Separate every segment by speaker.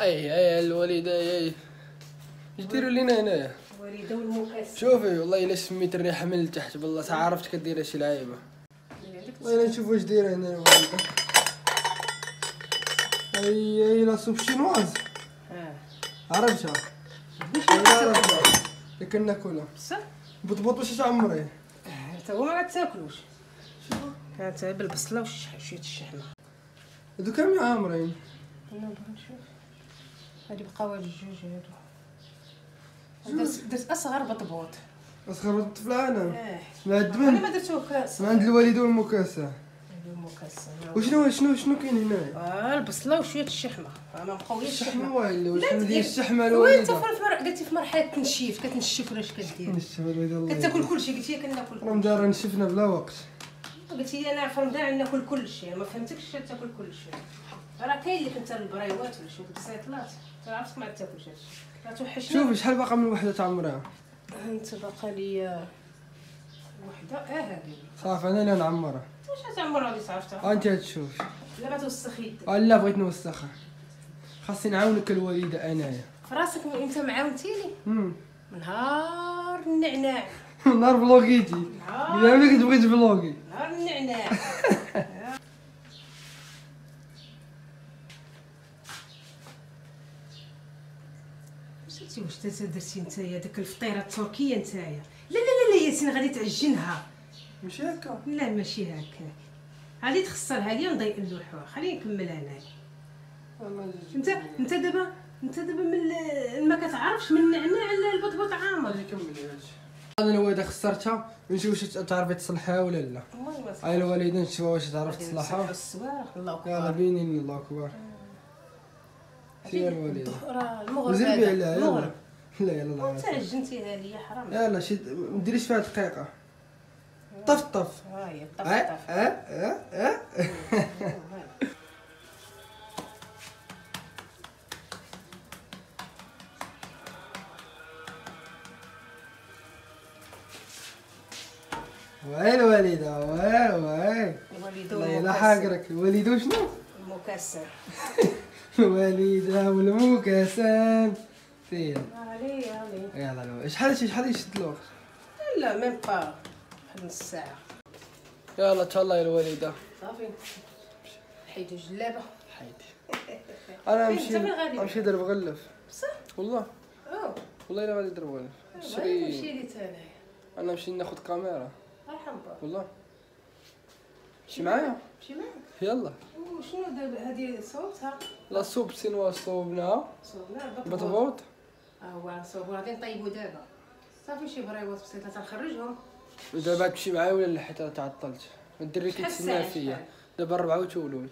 Speaker 1: أي أي الوالدة أي اش ديروا لينا هنايا
Speaker 2: وليده والمكاس
Speaker 1: شوفي والله إلا سميت الريحة من التحت بالله عرفت كدير شي لعيبة. والله إلا نشوف واش دايرة هنا الوالدة. أي أي لا سوب شينواز.
Speaker 2: آه.
Speaker 1: عرفتها. اللي كنا ناكلها
Speaker 2: بصح.
Speaker 1: بطبوط واش تعمري
Speaker 2: انت هو ما غتاكلوش انت بالبصلة وشويه الشحمه
Speaker 1: هادو كامل عامرين
Speaker 2: أنا نبغي نشوف. هادي بقاو هاد الجوج هادو. درت أصغر بطبوط.
Speaker 1: أصغر الطفل أنا
Speaker 2: آه
Speaker 1: مع
Speaker 2: أنا
Speaker 1: الدمن
Speaker 2: ما درتو كاس.
Speaker 1: من عند الوالده
Speaker 2: والمكاسة. مكسر
Speaker 1: وشنو شنو شنو كاين هنايا
Speaker 2: آه البصلة وشوية الشحمة. ما بقاوليش
Speaker 1: الشحمة
Speaker 2: الشحمه
Speaker 1: وايله
Speaker 2: لا
Speaker 1: وشنو ديال. الشحمة
Speaker 2: وانت
Speaker 1: الوالدة؟
Speaker 2: في مر... قلتي في مرحلة التنشيف كتنشف ولا اش كدير؟ كتاكل كلشي قلتي كناكل
Speaker 1: رمضان نشفنا بلا وقت.
Speaker 2: قلتي لي أنا في رمضان ناكل كلشي ما فهمتكش تاكل كلشي. راه كاين اللي كنت البريوات ولا شي السيطلات ترى عرفتك ما تاكلش هادشي
Speaker 1: شوفي شحال باقا من وحدة تعمرها
Speaker 2: أنت باقا لي وحدة؟ آه هذه.
Speaker 1: صافي أنا اللي نعمرها.
Speaker 2: واش تعمر هذه صافتها
Speaker 1: أنت تشوف
Speaker 2: لا ما توسخ يدك
Speaker 1: آه، لا بغيت نوسخها. خاصني نعاونك الوالدة أنايا.
Speaker 2: فراسك أنت معاونتيني؟
Speaker 1: امم
Speaker 2: نهار النعناع
Speaker 1: نهار بلوغيتي
Speaker 2: نهار.
Speaker 1: قلنا لك تبغي تبلوغي
Speaker 2: نهار النعناع شفتي واش درتي درتي نتايا داك الفطيرة التركية نتايا. لا لا لا ياسين غادي تعجنها.
Speaker 1: ماشي هكا.
Speaker 2: لا ماشي هكا. غادي تخسرها لي ونضيق اللوحه خليني نكمل انايا انت انت دابا انت دابا من ما كتعرفش من النعناع البطبوط عامر
Speaker 1: أنا الوالدة خسرتها. نشوف واش تعرفي تصلحها ولا لا.
Speaker 2: والله ما
Speaker 1: هاي الوالده نشوف واش تعرف
Speaker 2: غادي
Speaker 1: تصلحها. يلا
Speaker 2: أكبر.
Speaker 1: بيني الله أكبر. سير الوالده
Speaker 2: راه المغرب المغرب.
Speaker 1: لا يلا لا
Speaker 2: عجنتيها ليا حرام.
Speaker 1: يلا شي ما ديريش فيها دقيقة. طف طف.
Speaker 2: هاي
Speaker 1: آه
Speaker 2: طف طف.
Speaker 1: آه آه آه. وين الوالده وين وين
Speaker 2: الوالد
Speaker 1: الله يلا حاقرك. الوالده شنو؟
Speaker 2: المكسر
Speaker 1: الوالده والمكاسان فين؟
Speaker 2: علي
Speaker 1: يلا لو. شحال شي؟ شحال يشد الوقت.
Speaker 2: لا ميم با واحد نص ساعة.
Speaker 1: يلا تهلا يا الوالدة.
Speaker 2: صافي. حيدو جلابة
Speaker 1: حيدي
Speaker 2: أنا؟
Speaker 1: نمشي؟ نمشي ندير بغلف
Speaker 2: بصح؟
Speaker 1: والله.
Speaker 2: آه
Speaker 1: والله إلا غادي ندير بغلف
Speaker 2: نمشي
Speaker 1: نشري
Speaker 2: لي تاني
Speaker 1: أنا. نمشي ناخذ كاميرا.
Speaker 2: أرحم با
Speaker 1: والله. مشي معايا؟
Speaker 2: مشي معاك.
Speaker 1: يلا.
Speaker 2: وشنو دابا هادي صوبتها؟
Speaker 1: لا صوب سينوا صوبناها
Speaker 2: صوبنا
Speaker 1: بطبوط.
Speaker 2: هو صوب غادي نطيبو دابا صافي شي بريوات بسيطة تنخرجهم
Speaker 1: ودابا تمشي معايا ولا لا؟ حيت تعطلت. الدري كيتسنى؟ فيا؟ دابا ربعة وتولوج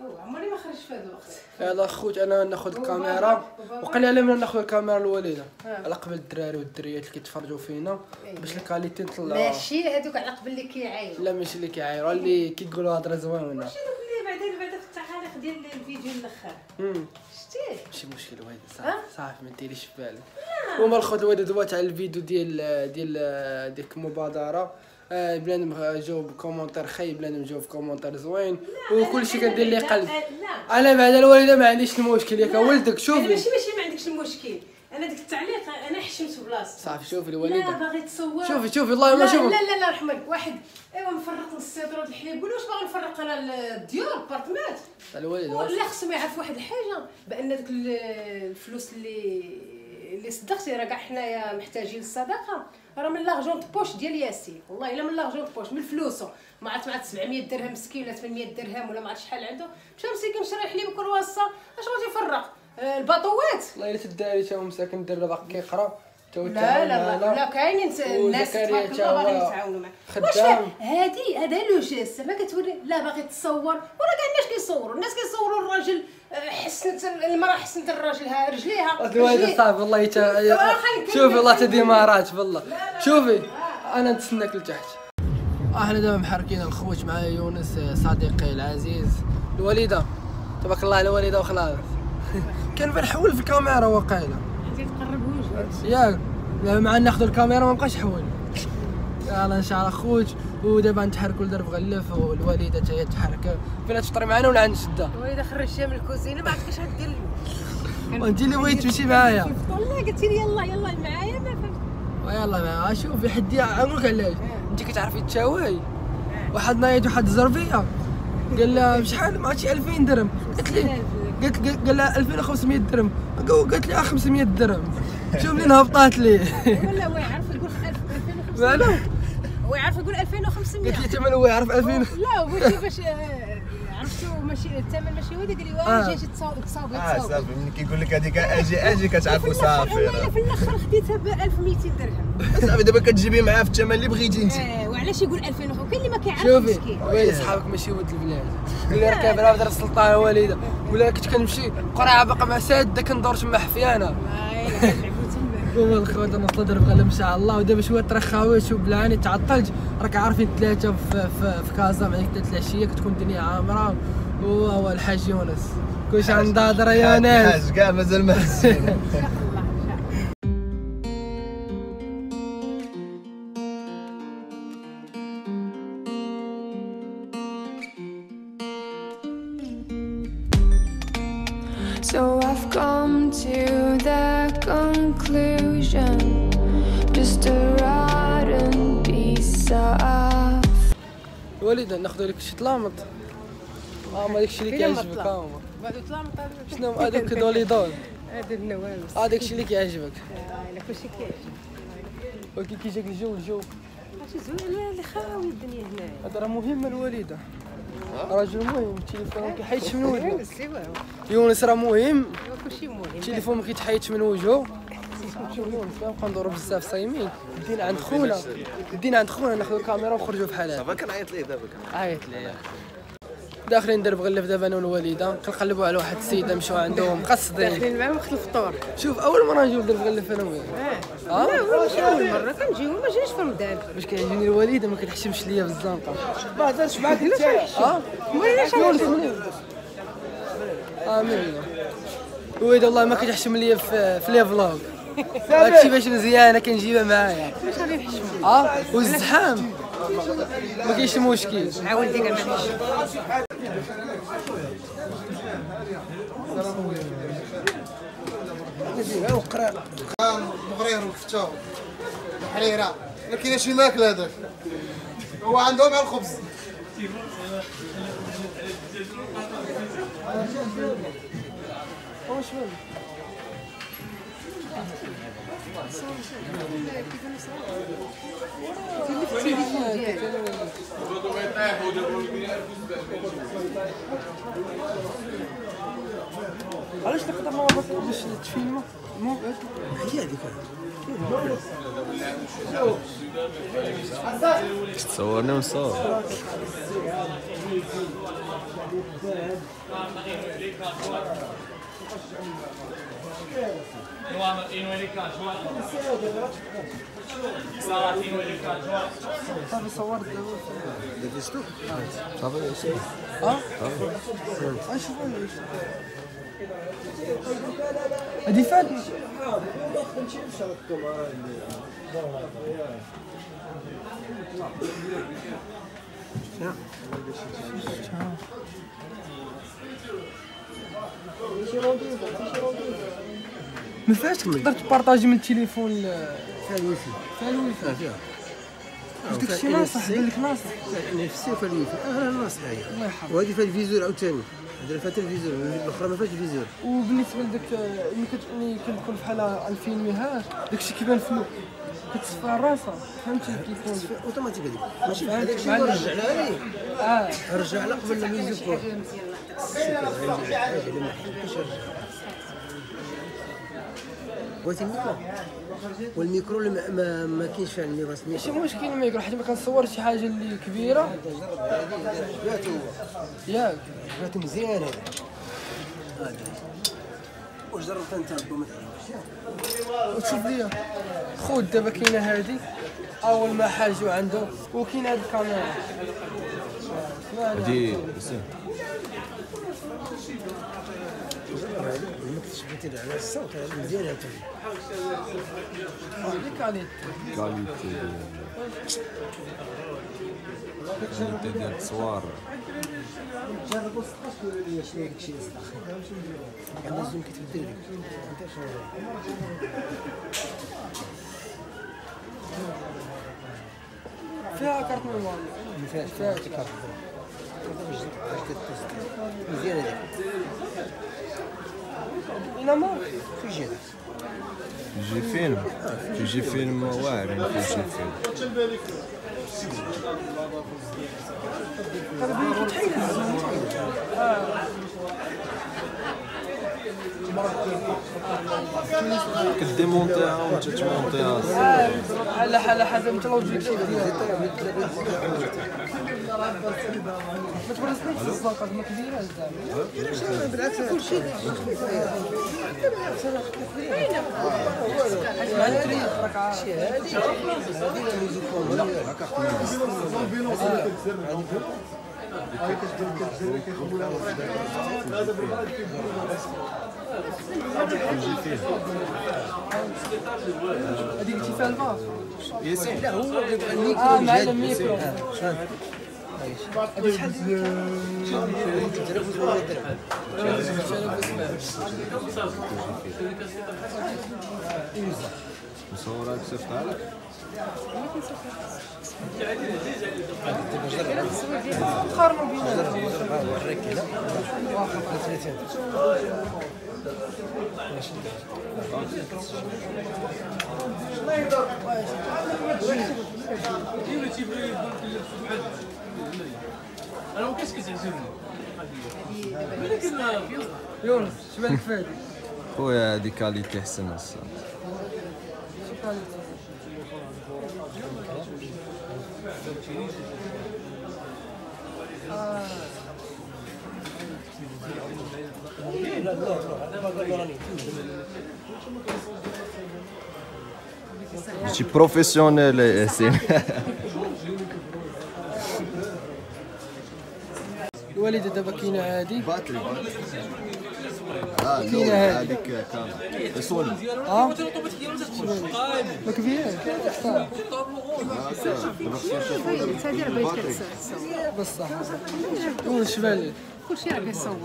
Speaker 2: أو عمري ما خرجت في هذا الوقت.
Speaker 1: يلا خوت أنا ناخذ الكاميرا على من ناخذ الكاميرا الوالدة.
Speaker 2: آه.
Speaker 1: على قبل الدراري والدريات اللي كيتفرجوا فينا.
Speaker 2: إيه.
Speaker 1: باش ال qualité تطلع
Speaker 2: ماشي هذوك على قبل اللي كيعايروا.
Speaker 1: لا ماشي اللي كيعايروا. اللي كيقولوا هضرة زوينة.
Speaker 2: ماشي دوك اللي بعدين بعدا في التعاليق ديال الفيديو
Speaker 1: الأخر.
Speaker 2: شتيه
Speaker 1: ماشي مشكل وهذا
Speaker 2: أه؟
Speaker 1: صافي صافي ما ديريش في بالك. هما الخوت الوالد دوات على الفيديو ديال ديال ديك المبادره آه بلا نجاوب ب commentaire خايب بلا نجاوب commentaire زوين. وكل شيء كندير لي قلب. أنا بعد الوالدة ما عنديش المشكل ياك. ولدك شوفي.
Speaker 2: ماشي ماشي ما عندكش المشكل. أنا ديك التعليق في بلاصتي
Speaker 1: صافي شوفي
Speaker 2: لا
Speaker 1: الوالده
Speaker 2: باغي تصور.
Speaker 1: شوفي شوفي الله ما
Speaker 2: لا
Speaker 1: شوفي.
Speaker 2: لا لا لا رحمك واحد. إيوا مفرق السيطره الحليب. ولا واش باغي نفرق أنا الديور البارتمات.
Speaker 1: الوالده واش-
Speaker 2: لا خصهم يعرفوا واحد الحاجة بأن داك ال- الفلوس اللي اللي صدقتي راه كاع حنايا محتاجين للصدقه راه من لاغجون بوش ديال ياسين. والله إلا من لاغجون بوش من فلوسه ما عرفت عرفت 700 درهم مسكين ولا 800 درهم ولا ما عرفت شحال عنده. مشى مسكين شرا حليب كرواسة. اش بغيتي يفرق؟ آه، الباطوات.
Speaker 1: والله إلا تداري تا هو مساكن الدرب باقي كيقرا
Speaker 2: لا لا لا. لا كاينين الناس تبارك الله باغيين يتعاونوا معاه واش. هادي هذا لو جيست ما كتوري لا باغي تصور ولا كاع الناس كيصوروا. الناس كيصوروا الراجل آه، حسنت المرأة حسنت الراجل ها رجليها رجليه.
Speaker 1: صافي والله تا
Speaker 2: خليك
Speaker 1: شوفي والله تدي مهارات
Speaker 2: لا، لا.
Speaker 1: شوفي أنا نتسناك لتحت. إحنا دابا محركين الخوت معايا يونس صديقي العزيز. الوالدة. تبارك الله على الوالده وخلاص. كان بنحول في الكاميرا وقيله دابا مع ناخذ الكاميرا ما بقاش حول. يلا إن شاء الله خوت ودابا نتحركوا لدرب غلف والوالدة حتى هي تحرك. فين تفطري معنا ولا عند شدة؟
Speaker 2: الوالدة خرجتيها من الكوزينة ما عرفتش غدير اليوم
Speaker 1: وانت اللي بغيت تمشي معايا.
Speaker 2: والله قلت لي يلا يلا معايا ما فهمت.
Speaker 1: ويلا ما شوف حدي عمرك علاش انت كتعرفي تشاوي؟ واحد نايض واحد زربيه قال لها بشحال ما عرفتش 2000 درهم. قلت لي قلت قلت- قال لها 2500 درهم. قالت لي آه 500 درهم. شوف منين هبطات لي.
Speaker 2: ولا هو يعرف يقول 2500
Speaker 1: مالو
Speaker 2: هو يعرف يقول 2500
Speaker 1: قلت لي ثمن هو يعرف 2000
Speaker 2: لا هو كيفاش آه، عرفتو ماشي الثمن ماشي هو اللي قال لي
Speaker 1: آه.
Speaker 2: واه جيت تصاوب تصاوب
Speaker 3: آه
Speaker 2: تصاوب
Speaker 3: صافي. ملي كيقول لك هذيك أجي أجي كتعرفوا
Speaker 2: والله
Speaker 3: صافي
Speaker 2: الا في الآخر خديتها ب 1200 درهم.
Speaker 3: صافي دابا كتجيبي معاه في الثمن اللي بغيتي انت.
Speaker 2: آه، وعلاش يقول 2000 وكاين اللي ما كيعرفش
Speaker 1: شوفي. وين صحابك ماشي ولد البلاد. قول لي راه كابر هذا السلطانه والده ولا كنت كنمشي قرعة باقا مع ساده كندور تما حفيانة. أنا نوصل درب غلا إن شاء الله. ودابا شوية ترخاوي شوف بالعاني تاع الثلج راك عارفين ثلاثة في, في, في كازا مع ثلاث العشية كتكون الدنيا عامرة. هو هو الحاج يونس. كلشي عند هضره يا ناس.
Speaker 3: كاع مازال ما حسينا
Speaker 1: الوالده ناخذ لك شي طلامط آه ما داكشي اللي كيعجبك؟ ها هو
Speaker 2: بعد طلع مطلع
Speaker 1: شنو هذوك دوليدون
Speaker 2: هذا النوامس
Speaker 1: هذاك الشيء اللي كيعجبك
Speaker 2: الا كلشي كيعجب
Speaker 1: ولكن كي جاك الجو الجو
Speaker 2: ماشي زوين اللي خاوي الدنيا هنايا
Speaker 1: هذا راه مهم الوالده راجل مهم التليفون ما كيحيدش من وجهه يونس راه مهم
Speaker 2: كلشي مهم
Speaker 1: التليفون ما كيتحيدش من وجهه شوف يونس كنبقى ندورو بزاف صايمين. دينا عند خونا. دينا عند خونا ناخذ الكاميرا ونخرجوا بحال هكا.
Speaker 3: صافي كنعيط ليه دابا
Speaker 1: عيط لي داخلين ندير بغلف دابا أنا والوالدة. كنقلبوا على واحد السيدة مشاو عندهم قصدي
Speaker 2: داخلين معاهم وقت الفطور.
Speaker 1: شوف أول مرة نجيو ندير بغلف أنا وياه
Speaker 2: آه. لا ماشي أول مرة. كنجيو ما جيناش في رمضان.
Speaker 1: باش كيعجبني الوالدة ما كتحشمش ليا بالزنقه ما هضرش معاك انت
Speaker 2: آه.
Speaker 1: آه منين الوالده والله ما كتحشم ليا في في لي فلوغ. هادشي باش مزيانه كنجيبها معايا
Speaker 2: واش غادي نحشمو
Speaker 1: آه؟ والزحام. ما كاينش مشكل.
Speaker 2: مع والدي كاع ما
Speaker 4: مغرير وكفتو الحريره ما كاينة شي ماكل هذاك هو عندهم على الخبز
Speaker 1: علاش نقدر نوضح باش تفيلمو مو هي هذيك
Speaker 3: تصورني ونصور.
Speaker 1: Nu am înericat
Speaker 3: joacă.
Speaker 1: Sala din înericat joacă. Sabe o oară de lucru.
Speaker 5: De vistu?
Speaker 3: Sabe de?
Speaker 1: A? Ai și ما فيهاش تقدر تبارطاجي من التليفون
Speaker 5: فيها الويفي
Speaker 1: فيها الويفي
Speaker 5: فيها
Speaker 1: واش داك الشيء ناصح قال لك ناصح
Speaker 5: نفسي وفيها الويفي آه ناصح هي
Speaker 1: الله يحفظك
Speaker 5: وهذه فيها ال viseur عاوتاني هذا فيها ال viseur الاخرى ما فيهاش ال viseur
Speaker 1: وبالنسبه لذاك ملي كنكون بحال الفيلم هاك داكشي كيبان flou كتصفى راسها فهمتي كيكون
Speaker 5: اوتوماتيك هذيك ماشي الشيء
Speaker 1: معلم.
Speaker 5: رجع لها
Speaker 1: آه
Speaker 5: رجع لها قبل لا يزيد بغيتي ال micro؟ وال micro ما, ما, كاينش فيها الميكرو
Speaker 1: ماشي مشكل يقول حيت ما كنصورش شي حاجة اللي كبيرة.
Speaker 5: جاتو
Speaker 1: ياك
Speaker 5: جاتو مزيان هذا. واش جربت أنت ربما
Speaker 1: وتشوف ليا. خود دابا كاينة هادي. أول ما حاجو عنده وكاينة هاد الكاميرا.
Speaker 3: هادي
Speaker 5: شفتي على الصوت هذا مزيان هاتف
Speaker 1: هذيك عليك
Speaker 3: qualité qualité ديال التصوير
Speaker 5: جربوا 16 قولوا لي شنو داكشي اللي صدق عندنا zoom كتبدل لك انت شنو
Speaker 1: فيها carte mémoire
Speaker 5: ما فيهاش فيهاش كارت مزيان هذيك
Speaker 1: انما
Speaker 5: في جهه
Speaker 3: يجي فيلم يجي فيلم واعر في يجي فيلم كديمونتيها وانت تمونتيها
Speaker 1: على على حسب انت لو جيت شي ما تبرزنيش الزنقه ما كبيره زعما
Speaker 5: بالعكس كلشي
Speaker 1: عارف هذيك فيها الباص
Speaker 3: ياسين
Speaker 5: لا هو الميكرو
Speaker 1: آه مع. الميكرو
Speaker 5: هذه شحال تدرب ولا تدرب
Speaker 3: مصور هاك صيفطها لك
Speaker 1: قارنوا يونس
Speaker 3: خويا هادي qualité حسن الصراحه شي professionnel ياسين
Speaker 1: الوالده دابا كاينة هذه
Speaker 3: batterie
Speaker 1: آه هادي.
Speaker 3: هذيك كاميرا سوني
Speaker 1: آه ما
Speaker 2: بيت
Speaker 1: بصح يونس شبالك
Speaker 2: كلشي راه كيصور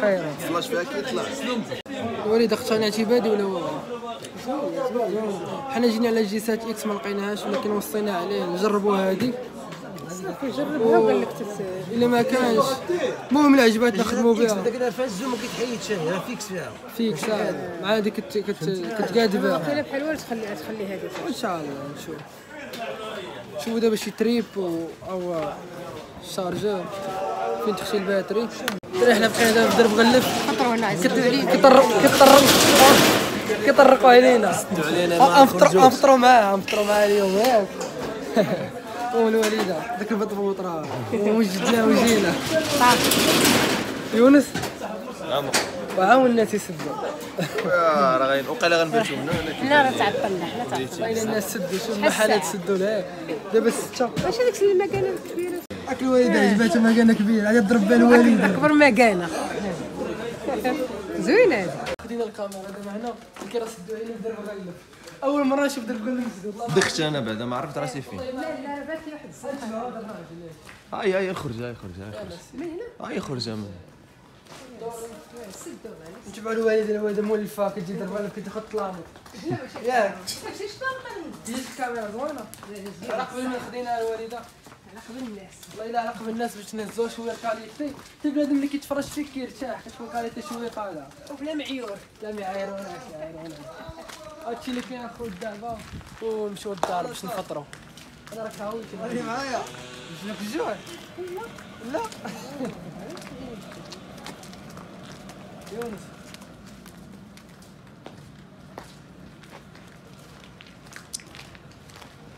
Speaker 1: خير
Speaker 3: فلاش فيها كيطلع
Speaker 1: الوالده اقتنعتي بهذه ولا هو حنا جينا على G sept X ما لقيناهاش ولكن وصينا عليه نجربوا هذه
Speaker 2: صافي جربها وقال لك
Speaker 1: إلا ما كانش. المهم اللي عجباتنا نخدموا بها.
Speaker 5: داك فيها ال zoom ما كيتحيدش راه fixe فيها.
Speaker 1: فيك ساعه مع هذيك كت كت كتقاد بها.
Speaker 2: الا بحال والو تخلي تخلي هذه.
Speaker 1: إن شاء الله نشوف. شوفوا دابا شي trépied. أو chargeur فين تخشي ال batterie دري حنا بقينا دابا في درب غلف.
Speaker 2: خطر وأنا عزيز
Speaker 1: كيطرق كيطرق كيطرقوا علينا انفطروا انفطروا معاه انفطروا معاه اليوم ياك والوالده ذاك البطبوط راه وجدناه وجينا. يونس؟ وعاوننا تيسدوا
Speaker 3: راه غاين. وقيلا غنباتو هنا
Speaker 2: حنا راه تعطلنا حنا تعطلنا
Speaker 1: الناس سدوا شوف المحلات سدوا لها دابا ستة.
Speaker 2: واش هذيك المكانه الكبيره
Speaker 1: هاك الوالده عجباتها مكانه كبير؟ غادي تضرب بها الوالده
Speaker 2: اكبر مكانه زوينة هذه.
Speaker 1: خدينا الكاميرا دابا هنا. كي راه سدوا علينا في درب غلف أول مرة نشوف درب غلف مسدود الله
Speaker 3: دخت أنا بعدا ما عرفت راسي فين.
Speaker 2: لا لا باكي واحد الزنقه
Speaker 3: هاي هاي خرج هاي خرج هاي خرج
Speaker 2: من هنا؟
Speaker 3: هاي خرج من.
Speaker 1: نتبعوا الوالده الوالده مولفه كتجي درب غلف كتاخذ طلامط ياك
Speaker 2: طالقه
Speaker 1: جيت الكاميرا زوينة. على قبل ما خدينا الوالده
Speaker 2: على قبل الناس.
Speaker 1: والله إلا على قبل الناس باش تنزلوا شوية ال qualité في بنادم اللي كيتفرج فيك كيرتاح كتكون qualité شوية طالعه
Speaker 2: وبلا معيور.
Speaker 1: لا ما يعايروناش يعايروناش هادشي اللي كاين اخو دابا ونمشيو للدار باش نفطروا أنا راك هاويت هادي معايا. في الجوع لا. يونس.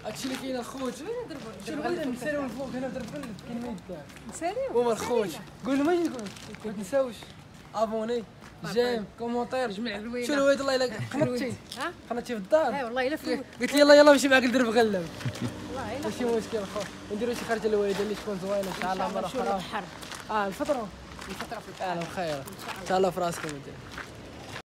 Speaker 1: هادشي اللي كاين اخوت شنو بغينا نسالو الفوق هنا درب غلف كاين ما يدار
Speaker 2: نساليو
Speaker 1: هما الخوت قول لهم اش نقول ما تنساوش abonner. j'aime commentaire.
Speaker 2: جمع الروينه
Speaker 1: شنو الوالد الله يلا قنطتي
Speaker 2: ها؟
Speaker 1: قنطتي في الدار.
Speaker 2: والله الا
Speaker 1: قلت لي يلا يلا نمشي معاك لدرب غلف.
Speaker 2: والله الا
Speaker 1: ماشي مشكل خو ونديرو شي خرجه للوالده اللي تكون زوينه إن شاء الله مرة
Speaker 2: شو أخرى
Speaker 1: آه الفطره
Speaker 2: الفترة في
Speaker 1: أهلا بخير إن شاء الله. في راسكم